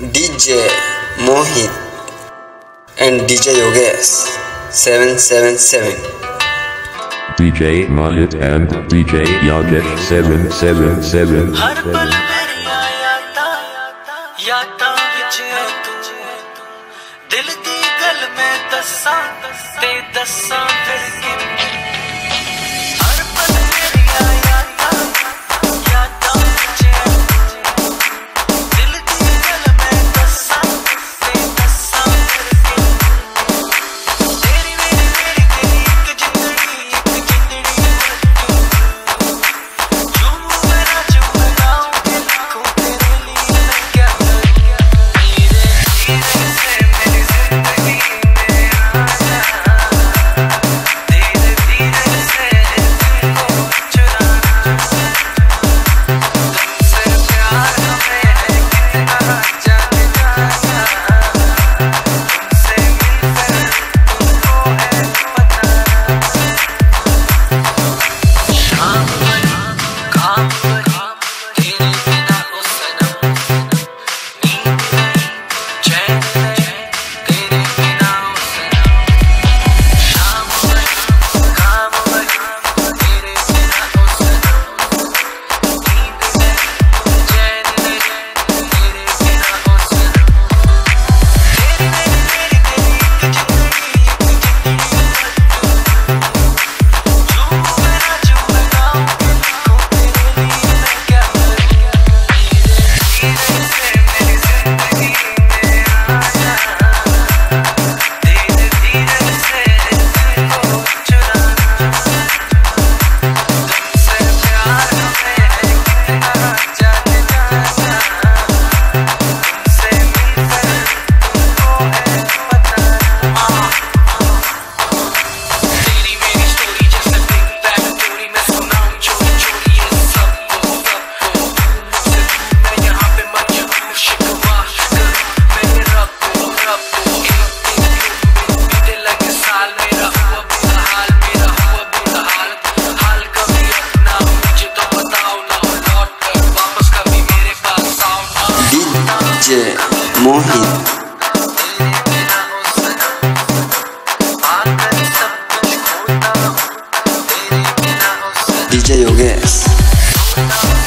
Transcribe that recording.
DJ Mohit and DJ Yogesh 777. DJ Mohit and DJ Yogesh 777. हर पल मेरी आयाता याता विच तू दिल दी गल में दसा ते दसा फिर morrendo. DJ Yogues.